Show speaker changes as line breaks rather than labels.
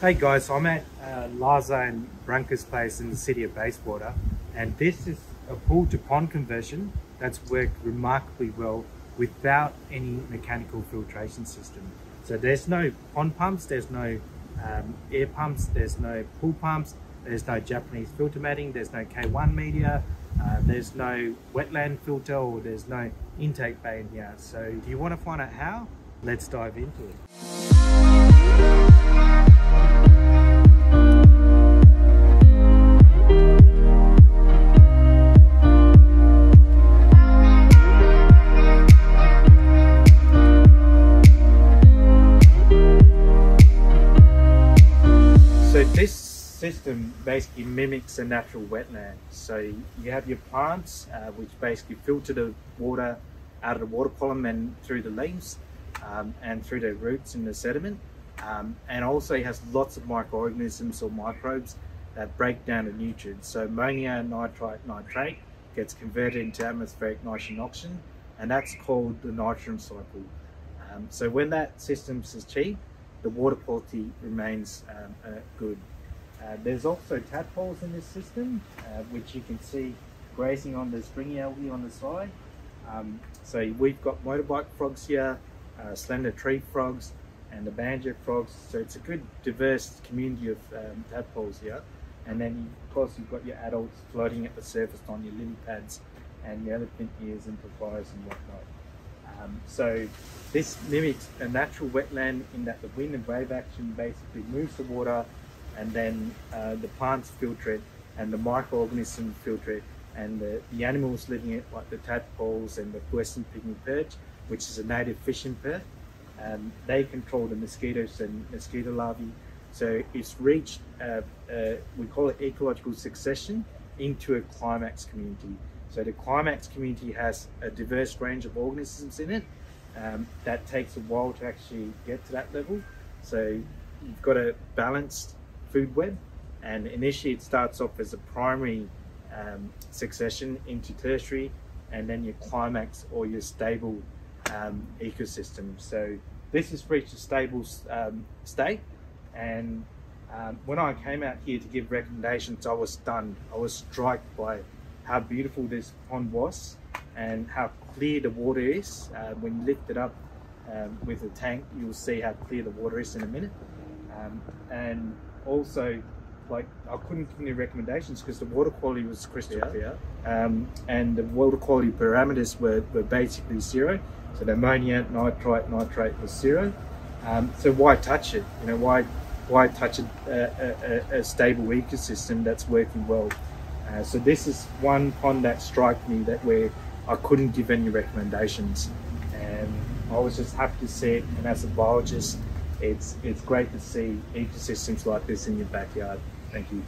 Hey guys, I'm at uh, Laza and Branca's place in the city of Bayswater and this is a pool to pond conversion that's worked remarkably well without any mechanical filtration system. So there's no pond pumps, there's no um, air pumps, there's no pool pumps, there's no Japanese filter matting, there's no K1 media, uh, there's no wetland filter or there's no intake bay in here. So do you want to find out how? Let's dive into it. This system basically mimics a natural wetland. So you have your plants, uh, which basically filter the water out of the water column and through the leaves um, and through the roots in the sediment. Um, and also has lots of microorganisms or microbes that break down the nutrients. So ammonia, nitrite, nitrate gets converted into atmospheric nitrogen oxygen, and that's called the nitrogen cycle. Um, so when that system is achieved, the water quality remains um, uh, good. Uh, there's also tadpoles in this system, uh, which you can see grazing on the stringy algae on the side. Um, so we've got motorbike frogs here, uh, slender tree frogs, and the banjo frogs. So it's a good diverse community of um, tadpoles here. And then of course you've got your adults floating at the surface on your lily pads and your elephant ears and papyrus and whatnot. Um, so this mimics a natural wetland in that the wind and wave action basically moves the water and then uh, the plants filter it and the microorganisms filter it and the, the animals living it like the tadpoles and the western pygmy perch which is a native fish in Perth um, they control the mosquitoes and mosquito larvae. So it's reached uh, uh, we call it ecological succession into a climax community so the climax community has a diverse range of organisms in it. Um, that takes a while to actually get to that level. So you've got a balanced food web, and initially it starts off as a primary um, succession into tertiary, and then your climax or your stable um, ecosystem. So this has reached a stable um, state, and um, when I came out here to give recommendations, I was stunned. I was struck by how beautiful this pond was and how clear the water is. Uh, when you lift it up um, with a tank, you'll see how clear the water is in a minute. Um, and also, like I couldn't give any recommendations because the water quality was crystal clear, um, and the water quality parameters were, were basically zero. So the ammonia, nitrite, nitrate was zero. Um, so why touch it? You know, why why touch a, a, a, a stable ecosystem that's working well? Uh, so this is one pond that struck me that where I couldn't give any recommendations, and I was just happy to see it. And as a biologist, it's it's great to see ecosystems like this in your backyard. Thank you.